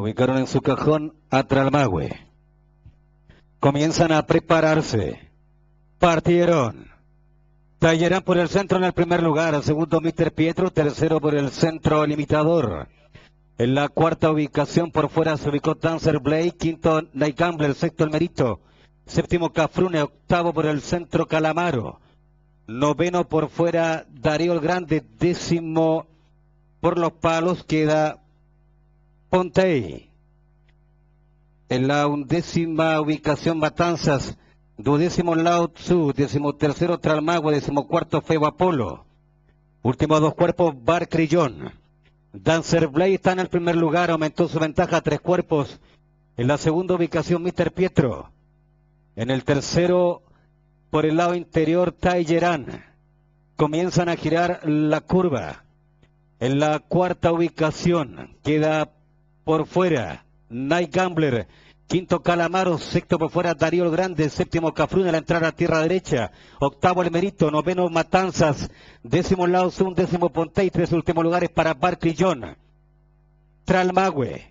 Ubicaron en su cajón a Tralmagüe. Comienzan a prepararse. Partieron. Tallerán por el centro en el primer lugar, segundo Mr. Pietro, tercero por el centro limitador. En la cuarta ubicación por fuera se ubicó Dancer Blake, quinto Night Gambler, sexto El Merito, séptimo Cafrune, octavo por el centro Calamaro, noveno por fuera Darío el Grande, décimo por los palos queda Pontey. En la undécima ubicación Matanzas, duodécimo Lao Tzu, décimo tercero Tralmagua, décimo cuarto Febo Apolo. Últimos dos cuerpos Bar Crillón. Dancer Blade está en el primer lugar, aumentó su ventaja a tres cuerpos. En la segunda ubicación Mr. Pietro. En el tercero, por el lado interior, Tayerán. Comienzan a girar la curva. En la cuarta ubicación queda por fuera Night Gambler. Quinto Calamaro, sexto por fuera Darío el Grande, séptimo Cafrún a la entrada a tierra derecha, octavo El Merito, noveno Matanzas, décimo Laosun, décimo Pontey, tres últimos lugares para Barquillón. Tralmagüe,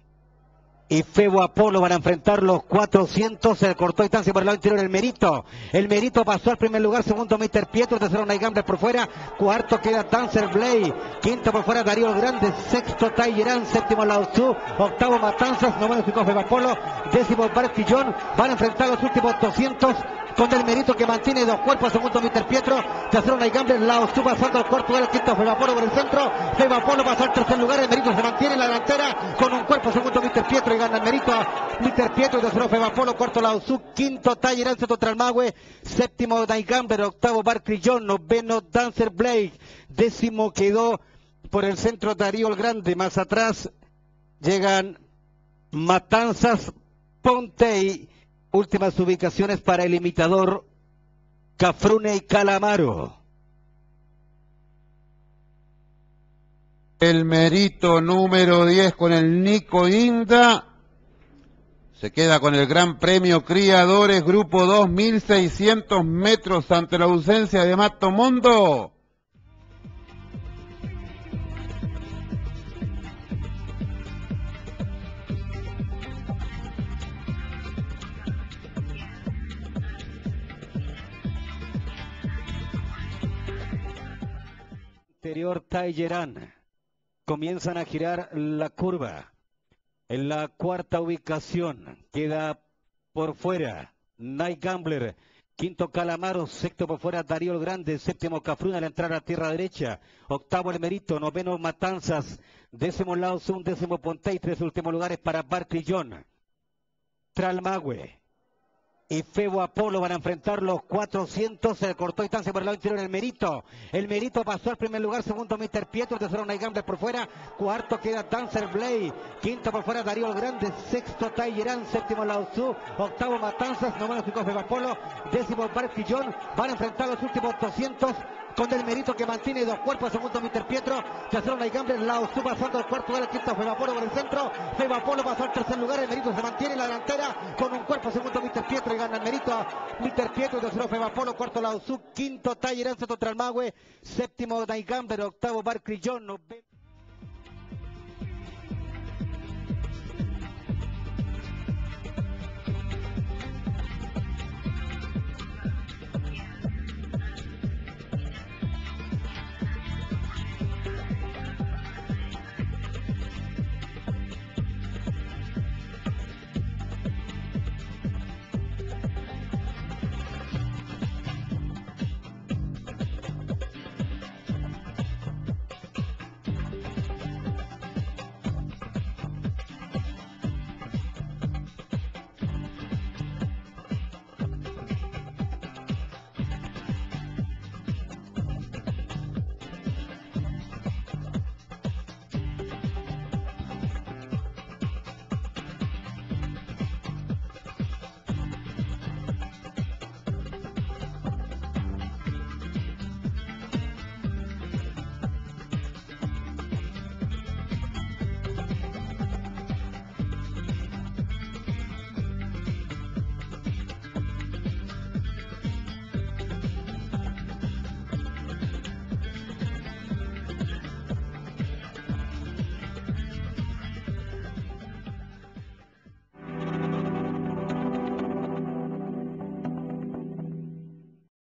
y Febo Apolo van a enfrentar los 400. Se cortó distancia por el lado interior el Merito. El Merito pasó al primer lugar, segundo Mr. Pietro, tercero Naigambre por fuera, cuarto queda Dancer Blade, quinto por fuera Darío Grande, sexto Tayerán, séptimo Laosu, octavo Matanzas, noveno Febo Apolo, décimo Barquillón. Van a enfrentar los últimos 200 con el Merito que mantiene dos cuerpos, segundo Mr. Pietro, tercero Naigambre, Laosu pasando al cuarto lugar, el quinto Febo Apolo por el centro, Febo Apolo pasa al tercer lugar, el Merito se mantiene en la delantera con un cuerpo, segundo Mr. Pietro gana el merito Mr. Pietro, tercero Febapolo, cuarto Lauzú, quinto Taller sexto Tralmagüe, séptimo Daigamber, octavo Barcrillón, noveno Dancer Blake, décimo quedó por el centro Darío el Grande, más atrás llegan Matanzas, Pontey, últimas ubicaciones para el imitador Cafrune y Calamaro. El merito número 10 con el Nico Inda se queda con el Gran Premio Criadores, Grupo 2.600 metros ante la ausencia de Mato Mondo. Interior Tayerán. Comienzan a girar la curva. En la cuarta ubicación queda por fuera Night Gambler. Quinto Calamaro, sexto por fuera Darío el Grande, séptimo Cafruna al entrar a tierra derecha, octavo El Merito, noveno Matanzas, décimo un décimo Pontey, tres últimos lugares para Barquillón. Tralmagüe, y Febo Apolo van a enfrentar los 400. Se cortó distancia por el lado interior el Merito. El Merito pasó al primer lugar, segundo Mr. Pietro, tercero Naigambre por fuera, cuarto queda Dancer Blade, quinto por fuera Darío el Grande, sexto Tayerán, séptimo Laosu, octavo Matanzas, noveno Febo Apolo, décimo Barquillón. Van a enfrentar los últimos 200 con el Merito que mantiene dos cuerpos, segundo Mr. Pietro, tercero Naigambre, Laosu pasando al cuarto lugar, quinto Apolo por el centro, Apolo pasó al tercer lugar, el Merito se mantiene en la delantera con un cuerpo, segundo Pietro gana el merito Mr. Pietro, tercero Febapolo, cuarto Lauzú, quinto Taller, sexto Tralmagüe, séptimo Daigamber, octavo Barcrillón,